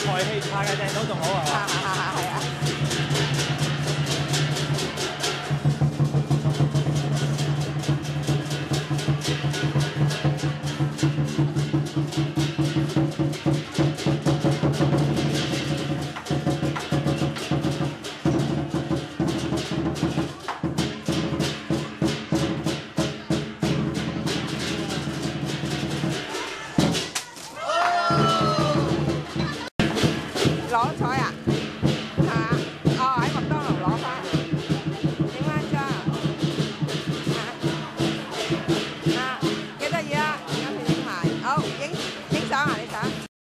啲財氣拍嘅正到仲好啊！係係係係啊！攞彩啊！